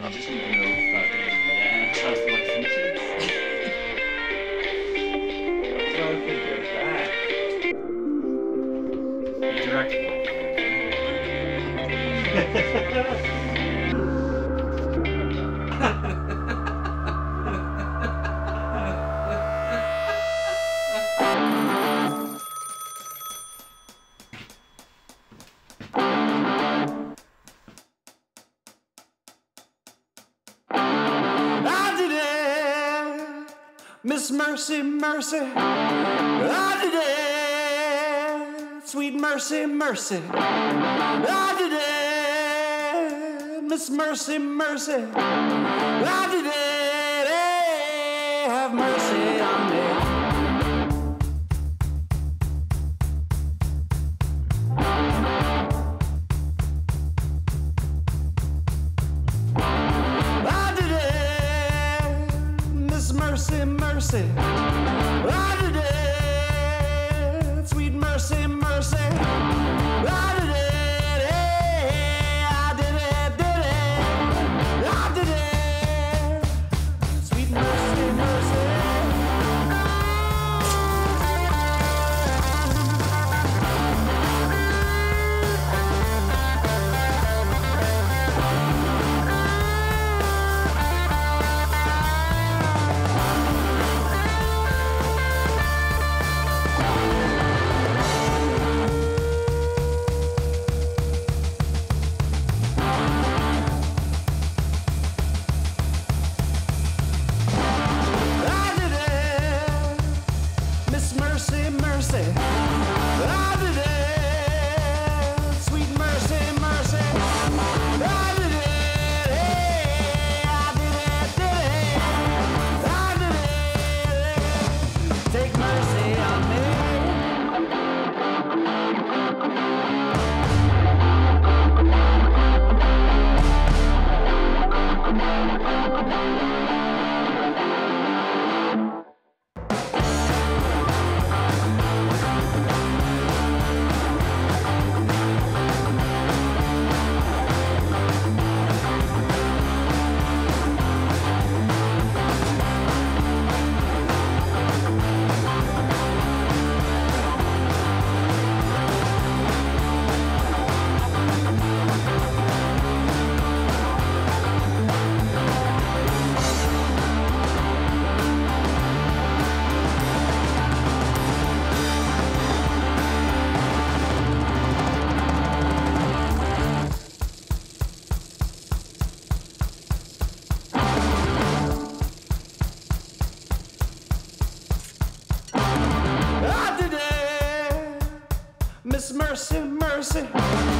I just need to know about the yeah, how to like finishes. So good that. Direct. I Miss Mercy, Mercy. I did it, sweet Mercy, Mercy. I did it, Miss Mercy, Mercy. I did it, hey, have mercy on me. Mercy, Mercy. Mercy, Mercy. I did Mercy, Mercy.